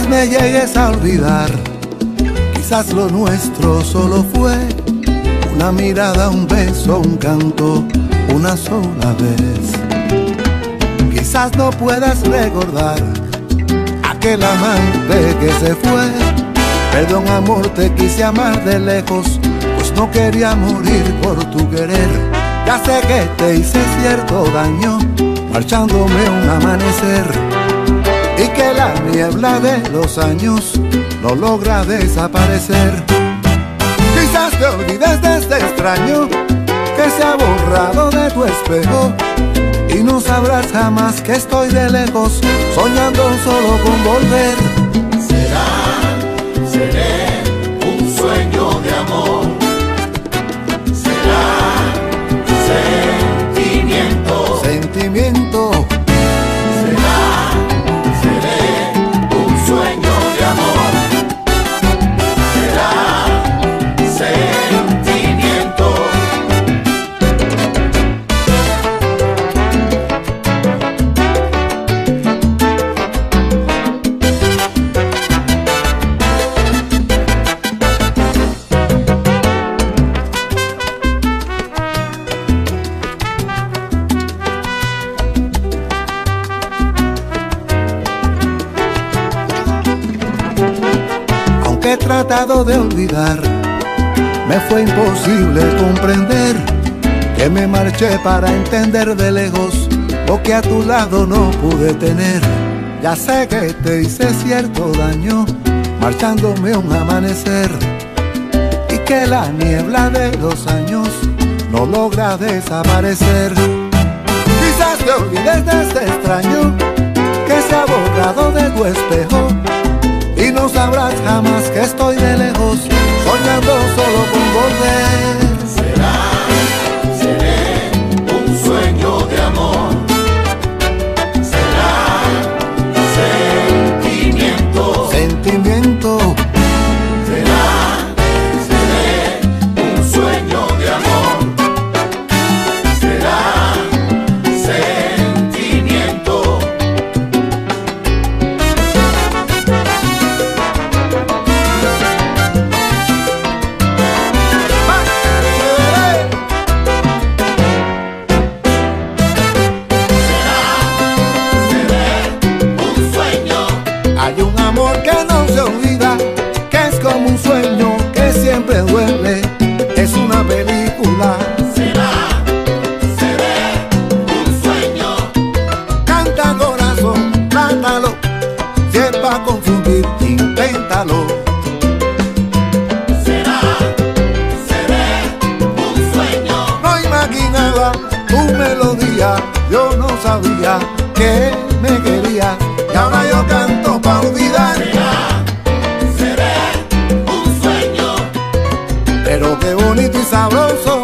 me llegues a olvidar, quizás lo nuestro solo fue una mirada, un beso, un canto, una sola vez. Quizás no puedas recordar aquel amante que se fue. Perdón amor, te quise amar de lejos, pues no quería morir por tu querer. Ya sé que te hice cierto daño, marchándome un amanecer. Que la niebla de los años no logra desaparecer. Quizás te olvides de este extraño que se ha borrado de tu espejo y no sabrás jamás que estoy de lejos, soñando solo con volver. Será, seré he tratado de olvidar, me fue imposible comprender que me marché para entender de lejos lo que a tu lado no pude tener. Ya sé que te hice cierto daño, marchándome un amanecer, y que la niebla de los años no logra desaparecer. Quizás te olvides de este extraño que se ha borrado de tu espejo y no sabrás jamás que estoy sueño que siempre duele, es una película. Será, seré un sueño. Canta corazón, trátalo, si es pa' confundir, inténtalo. Será, seré un sueño. No imaginaba tu melodía, yo no sabía que me querías y ahora yo canto pa' olvidar. Sabroso